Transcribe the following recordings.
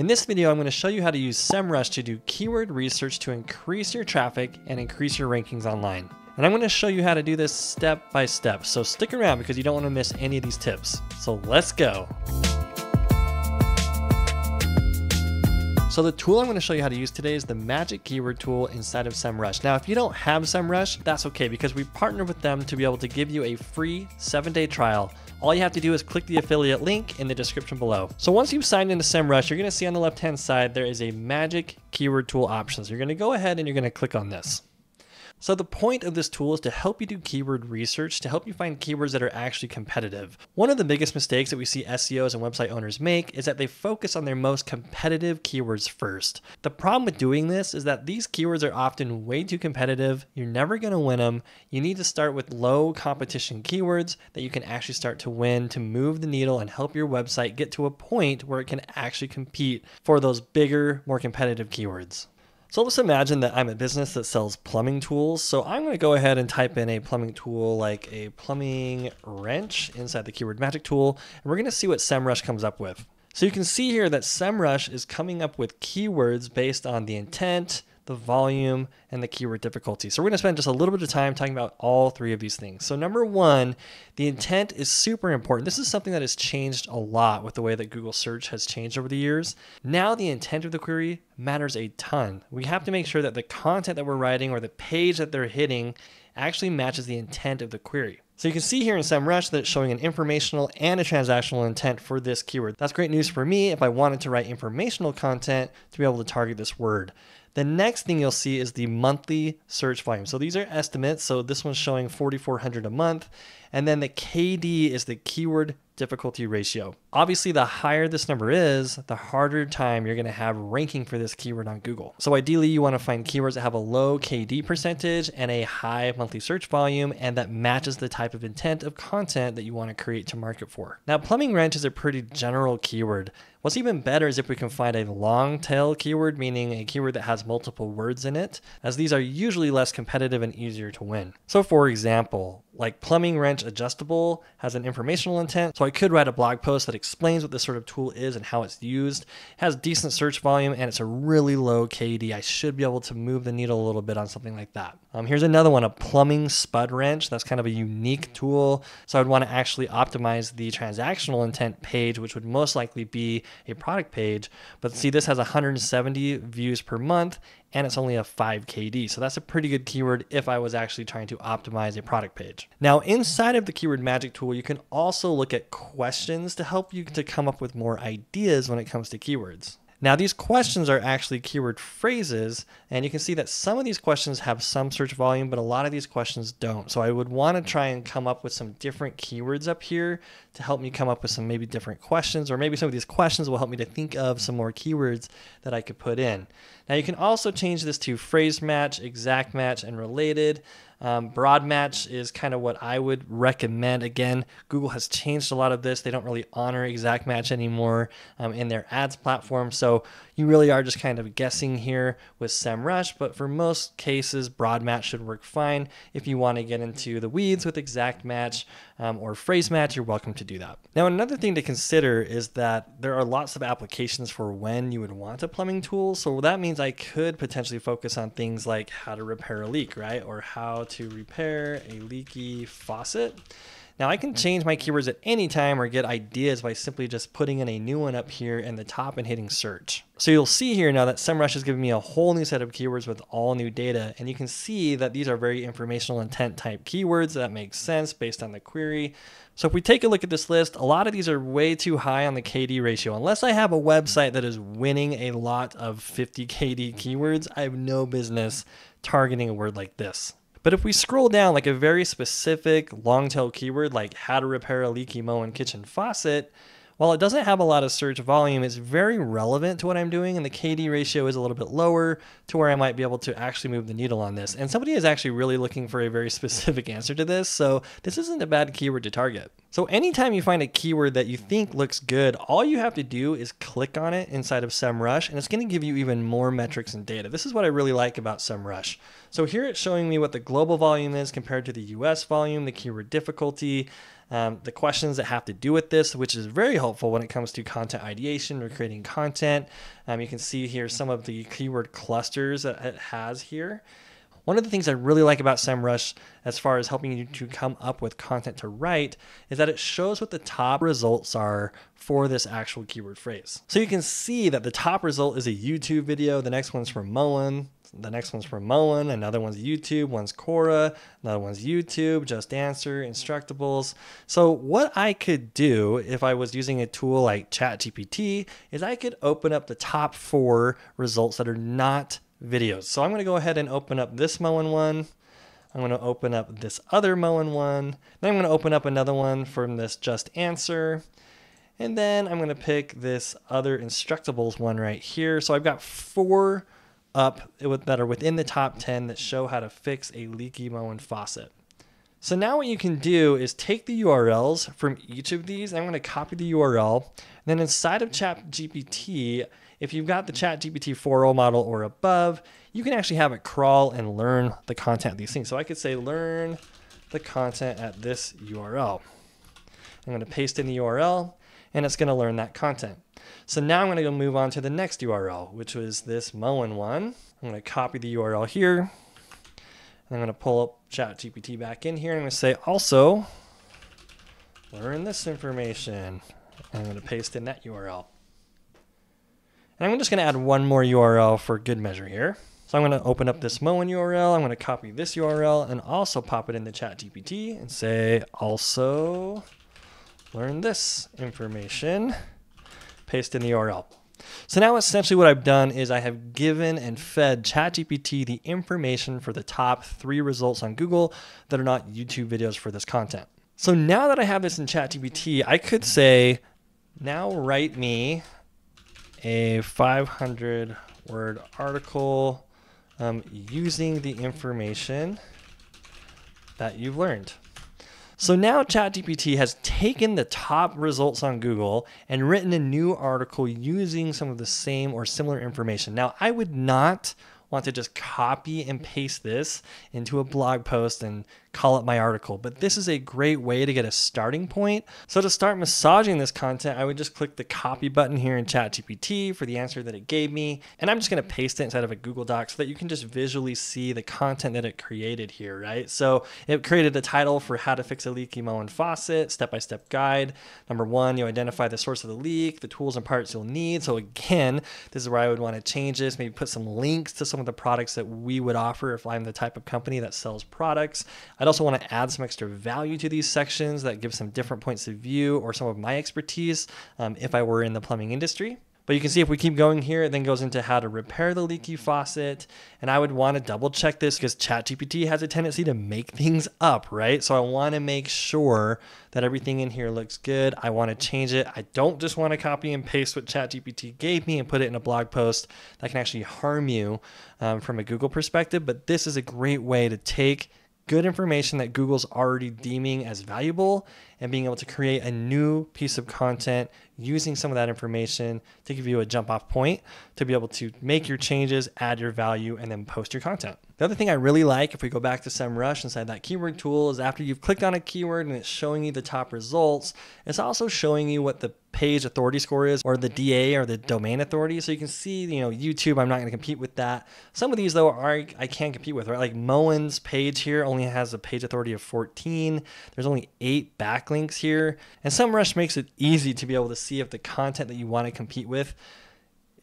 In this video, I'm going to show you how to use SEMrush to do keyword research to increase your traffic and increase your rankings online. And I'm going to show you how to do this step by step, so stick around because you don't want to miss any of these tips. So let's go. So the tool I'm going to show you how to use today is the Magic Keyword tool inside of SEMrush. Now, if you don't have SEMrush, that's okay because we partner with them to be able to give you a free seven-day trial. All you have to do is click the affiliate link in the description below. So once you've signed into SEMrush, you're going to see on the left-hand side there is a Magic Keyword tool option. So you're going to go ahead and you're going to click on this. So the point of this tool is to help you do keyword research to help you find keywords that are actually competitive. One of the biggest mistakes that we see SEOs and website owners make is that they focus on their most competitive keywords first. The problem with doing this is that these keywords are often way too competitive. You're never going to win them. You need to start with low competition keywords that you can actually start to win to move the needle and help your website get to a point where it can actually compete for those bigger, more competitive keywords. So let's imagine that I'm a business that sells plumbing tools. So I'm going to go ahead and type in a plumbing tool like a plumbing wrench inside the keyword magic tool, and we're going to see what SEMrush comes up with. So you can see here that SEMrush is coming up with keywords based on the intent, the volume, and the keyword difficulty. So we're going to spend just a little bit of time talking about all three of these things. So number one, the intent is super important. This is something that has changed a lot with the way that Google search has changed over the years. Now the intent of the query matters a ton. We have to make sure that the content that we're writing or the page that they're hitting actually matches the intent of the query. So you can see here in SEMrush that it's showing an informational and a transactional intent for this keyword. That's great news for me if I wanted to write informational content to be able to target this word. The next thing you'll see is the monthly search volume. So these are estimates. So this one's showing 4,400 a month. And then the KD is the keyword difficulty ratio. Obviously, the higher this number is, the harder time you're going to have ranking for this keyword on Google. So ideally, you want to find keywords that have a low KD percentage and a high monthly search volume and that matches the type of intent of content that you want to create to market for. Now, plumbing wrench is a pretty general keyword. What's even better is if we can find a long tail keyword, meaning a keyword that has multiple words in it, as these are usually less competitive and easier to win. So for example, like plumbing wrench adjustable has an informational intent. So I could write a blog post that explains what this sort of tool is and how it's used. It has decent search volume and it's a really low KD. I should be able to move the needle a little bit on something like that. Um, here's another one, a plumbing spud wrench. That's kind of a unique tool. So I'd want to actually optimize the transactional intent page, which would most likely be a product page. But see, this has 170 views per month and it's only a 5 KD. So that's a pretty good keyword if I was actually trying to optimize a product page. Now, inside of the Keyword Magic tool, you can also look at questions to help you to come up with more ideas when it comes to keywords. Now, these questions are actually keyword phrases, and you can see that some of these questions have some search volume, but a lot of these questions don't. So I would want to try and come up with some different keywords up here to help me come up with some maybe different questions, or maybe some of these questions will help me to think of some more keywords that I could put in. Now, you can also change this to phrase match, exact match, and related. Um, broad match is kind of what I would recommend. Again, Google has changed a lot of this. They don't really honor exact match anymore um, in their ads platform. So you really are just kind of guessing here with SEMrush. But for most cases, broad match should work fine. If you want to get into the weeds with exact match um, or phrase match, you're welcome to do that. Now, another thing to consider is that there are lots of applications for when you would want a plumbing tool. So that means I could potentially focus on things like how to repair a leak, right? Or how to repair a leaky faucet. Now I can change my keywords at any time or get ideas by simply just putting in a new one up here in the top and hitting search. So you'll see here now that SEMrush is giving me a whole new set of keywords with all new data. And you can see that these are very informational intent type keywords. That makes sense based on the query. So if we take a look at this list, a lot of these are way too high on the KD ratio. Unless I have a website that is winning a lot of 50 KD keywords, I have no business targeting a word like this. But if we scroll down like a very specific long tail keyword like how to repair a leaky Moen kitchen faucet, while it doesn't have a lot of search volume, it's very relevant to what I'm doing, and the KD ratio is a little bit lower to where I might be able to actually move the needle on this. And somebody is actually really looking for a very specific answer to this, so this isn't a bad keyword to target. So anytime you find a keyword that you think looks good, all you have to do is click on it inside of SEMrush, and it's going to give you even more metrics and data. This is what I really like about SEMrush. So here it's showing me what the global volume is compared to the US volume, the keyword difficulty, um, the questions that have to do with this, which is very helpful when it comes to content ideation or creating content. Um, you can see here some of the keyword clusters that it has here. One of the things I really like about SEMrush as far as helping you to come up with content to write is that it shows what the top results are for this actual keyword phrase. So you can see that the top result is a YouTube video, the next one's from Moen, the next one's from Moen, another one's YouTube, one's Quora, another one's YouTube, Just Answer, Instructables. So what I could do if I was using a tool like ChatGPT is I could open up the top four results that are not videos. So I'm going to go ahead and open up this Moen one. I'm going to open up this other Moen one. Then I'm going to open up another one from this Just Answer. And then I'm going to pick this other Instructables one right here. So I've got four up that are within the top 10 that show how to fix a leaky Moen faucet. So now what you can do is take the URLs from each of these. I'm going to copy the URL. Then inside of ChatGPT, if you've got the ChatGPT 4.0 model or above, you can actually have it crawl and learn the content of these things. So I could say learn the content at this URL. I'm going to paste in the URL and it's going to learn that content. So now I'm going to go move on to the next URL, which was this Moen one. I'm going to copy the URL here. And I'm going to pull up ChatGPT back in here. I'm going to say also learn this information. I'm going to paste in that URL. And I'm just going to add one more URL for good measure here. So I'm going to open up this Moen URL. I'm going to copy this URL and also pop it in into ChatGPT and say also learn this information. Paste in the URL. So now essentially what I've done is I have given and fed ChatGPT the information for the top three results on Google that are not YouTube videos for this content. So now that I have this in ChatGPT, I could say, now write me a 500 word article um, using the information that you've learned. So now ChatGPT has taken the top results on Google and written a new article using some of the same or similar information. Now, I would not want to just copy and paste this into a blog post and call it my article. But this is a great way to get a starting point. So to start massaging this content, I would just click the copy button here in ChatGPT for the answer that it gave me. And I'm just going to paste it inside of a Google Doc so that you can just visually see the content that it created here, right? So it created a title for how to fix a leaky Moen faucet, step-by-step guide. Number one, you identify the source of the leak, the tools and parts you'll need. So again, this is where I would want to change this, maybe put some links to some of the products that we would offer if I'm the type of company that sells products. I'd also want to add some extra value to these sections that give some different points of view or some of my expertise um, if I were in the plumbing industry. But you can see if we keep going here, it then goes into how to repair the leaky faucet. And I would want to double check this because ChatGPT has a tendency to make things up, right? So I want to make sure that everything in here looks good. I want to change it. I don't just want to copy and paste what ChatGPT gave me and put it in a blog post that can actually harm you um, from a Google perspective. But this is a great way to take good information that Google's already deeming as valuable and being able to create a new piece of content using some of that information to give you a jump off point to be able to make your changes, add your value, and then post your content. The other thing I really like, if we go back to SEMrush inside that keyword tool, is after you've clicked on a keyword and it's showing you the top results, it's also showing you what the page authority score is or the DA or the domain authority. So you can see, you know, YouTube, I'm not going to compete with that. Some of these though are I can't compete with, right? Like Moen's page here only has a page authority of 14. There's only eight backlinks here. And SEMrush makes it easy to be able to see if the content that you want to compete with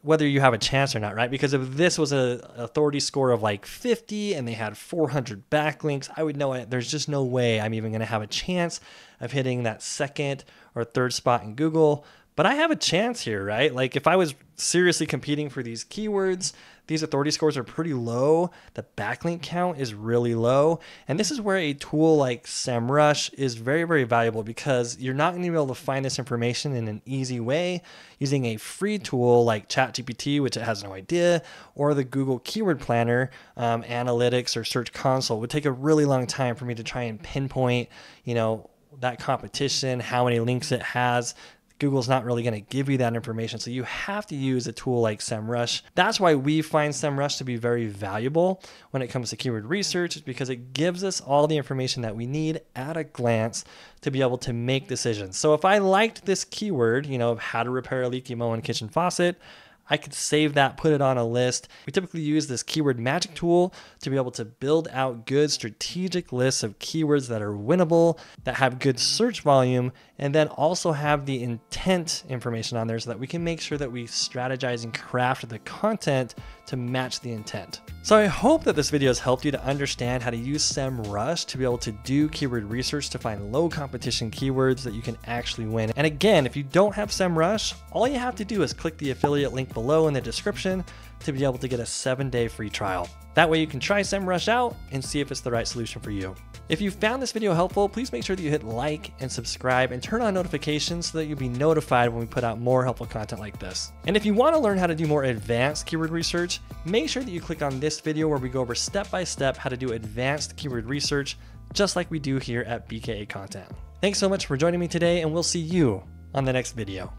whether you have a chance or not, right? Because if this was a authority score of like 50 and they had 400 backlinks, I would know it. There's just no way I'm even going to have a chance of hitting that second or third spot in Google. But I have a chance here, right? Like if I was seriously competing for these keywords, these authority scores are pretty low. The backlink count is really low. And this is where a tool like SEMrush is very, very valuable because you're not going to be able to find this information in an easy way using a free tool like ChatGPT, which it has no idea, or the Google Keyword Planner, um, Analytics, or Search Console. It would take a really long time for me to try and pinpoint, you know, that competition, how many links it has, Google's not really going to give you that information. So you have to use a tool like SEMrush. That's why we find SEMrush to be very valuable when it comes to keyword research, because it gives us all the information that we need at a glance to be able to make decisions. So if I liked this keyword, you know, of how to repair a leaky Moen kitchen faucet, I could save that, put it on a list. We typically use this keyword magic tool to be able to build out good strategic lists of keywords that are winnable, that have good search volume, and then also have the intent information on there so that we can make sure that we strategize and craft the content to match the intent. So I hope that this video has helped you to understand how to use SEMrush to be able to do keyword research to find low competition keywords that you can actually win. And again, if you don't have SEMrush, all you have to do is click the affiliate link below in the description to be able to get a seven day free trial. That way you can try SEMrush out and see if it's the right solution for you. If you found this video helpful, please make sure that you hit like and subscribe and turn on notifications so that you'll be notified when we put out more helpful content like this. And if you want to learn how to do more advanced keyword research, make sure that you click on this video where we go over step by step how to do advanced keyword research, just like we do here at BKA Content. Thanks so much for joining me today, and we'll see you on the next video.